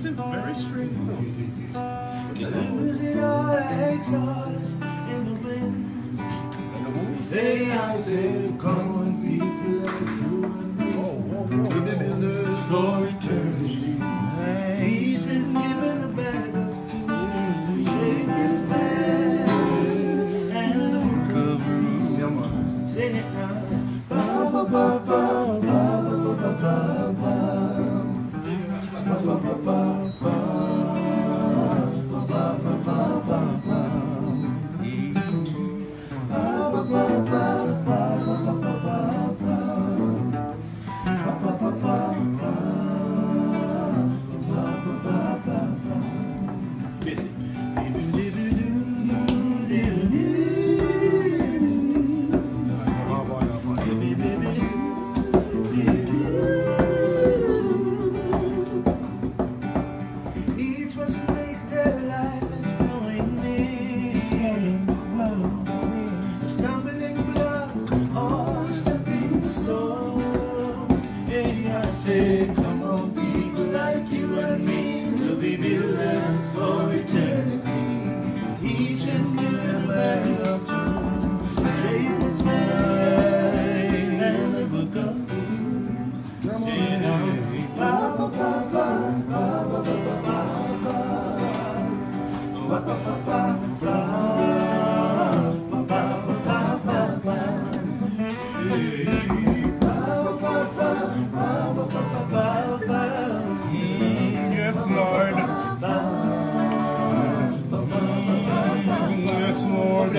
It is very straightforward. Losing all the exhaust in the wind. Say I say, come on, people like you and me. We've been in this for eternity. He's just giving a bag of tools to shake his hand and the recovery. Sing it now. Ba ba stumble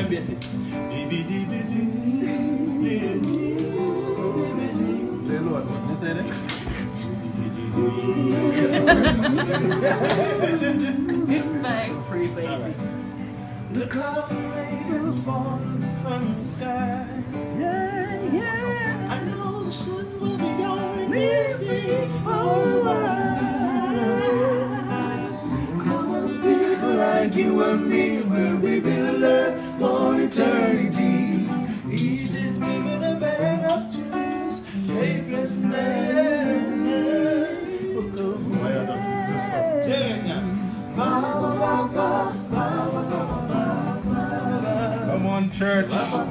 That? Bang, free the rain is falling from the sky. Yeah, yeah. I know the sun will be for a while. Come on, people like you and me church.